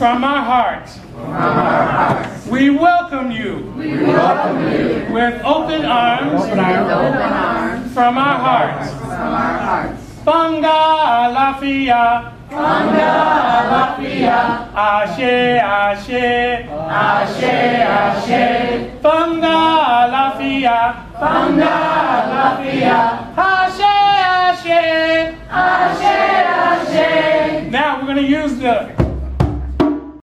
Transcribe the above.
From our hearts, from our hearts, We welcome you. We welcome you with open arms, open arms from our hearts. from our hearts. Banga Lafia, Banga Lafia, Ashe, Ashe, Ashe, Ashe, Banga Lafia, Banga Lafia, Ashe, Ashe. Ashe, Ashe. Now we're going to use the